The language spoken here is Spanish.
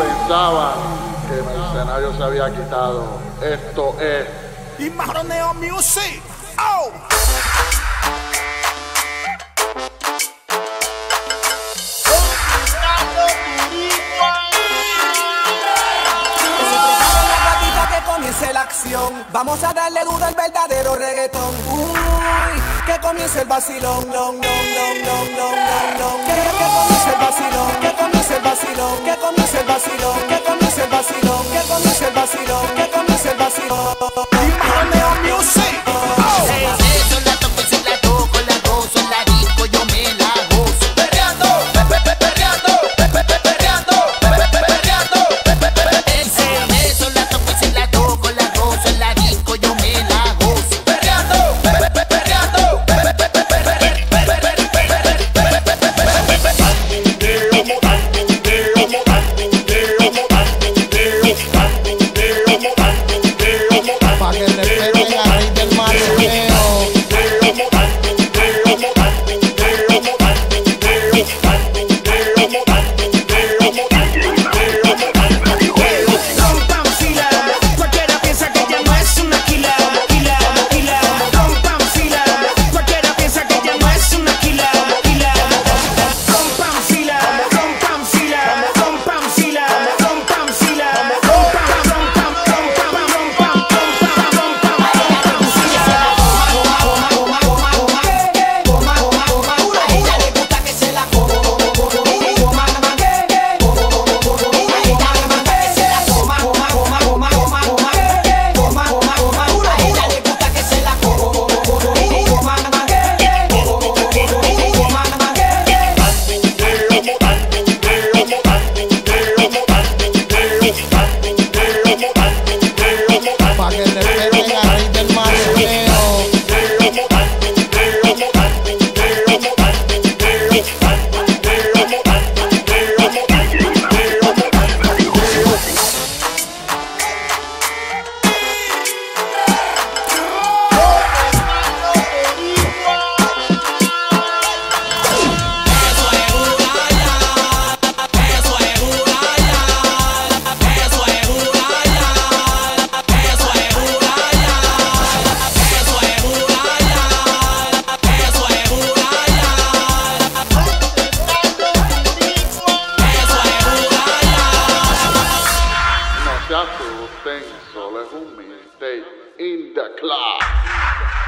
pensaban que Mercenario se había quitado. Esto es. Y Maroneo Music. Oh. comience la acción. Vamos a darle duda al verdadero reggaetón. Uy, que comience el vacilón, long, long, long, vacilón, que comience el vacilón, and things all at home in the club.